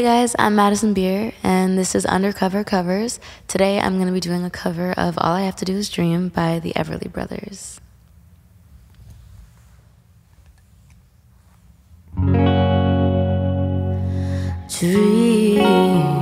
Hey guys, I'm Madison Beer, and this is Undercover Covers. Today I'm going to be doing a cover of All I Have to Do Is Dream by the Everly Brothers. Dream,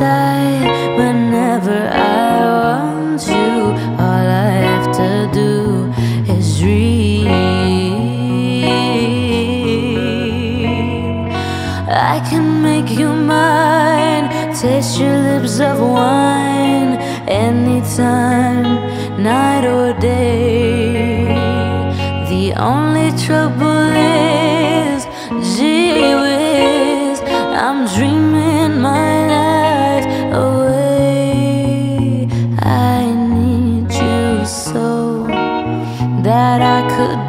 whenever I want you. All I have to do is dream. I can make you mine, taste your lips of wine anytime, night or day. The only trouble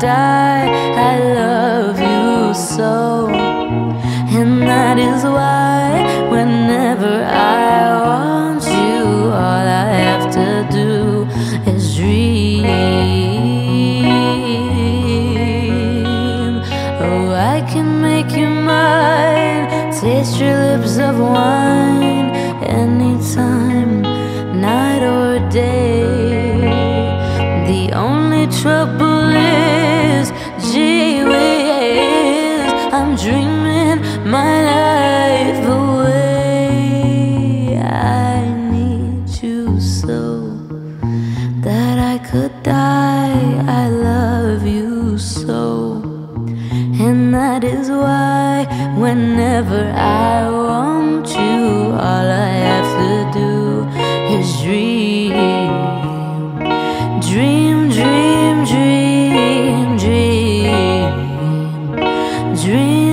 die. I love you so, and that is why whenever I want you, all I have to do is dream. Oh, I can make you mine, taste your lips of wine anytime, night or day. The only trouble dreaming my life away. I need you so that I could die. I love you so, and that is why whenever I want you, all I have to do is dream. Dream, dream, dream, dream. Dream, dream,